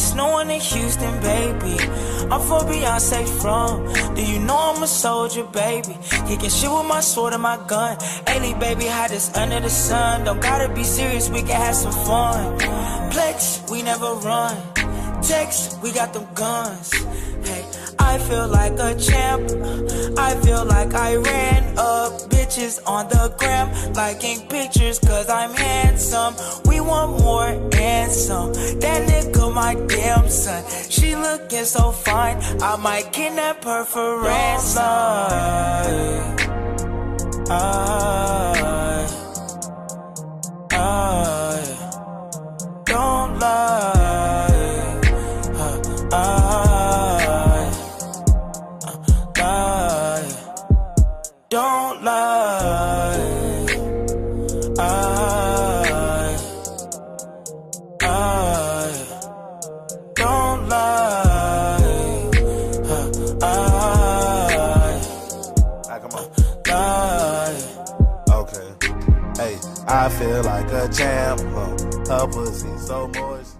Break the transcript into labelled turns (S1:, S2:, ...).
S1: it's snowing in Houston, baby. I'm for Beyonce from. Do you know I'm a soldier, baby? Kicking shit with my sword and my gun. Ailey, baby, hide this under the sun. Don't gotta be serious, we can have some fun. Plex, we never run. Text, we got them guns. Hey, I feel like a champ. I feel like I ran up bitches on the gram, liking pictures cause I'm handsome. We want more handsome. That nigga, son. She looking so fine, I might kidnap her for ransom. I, I, don't lie. I, I, lie. Don't lie.
S2: Come Okay. Hey, I feel like a champ. Her pussy so moist.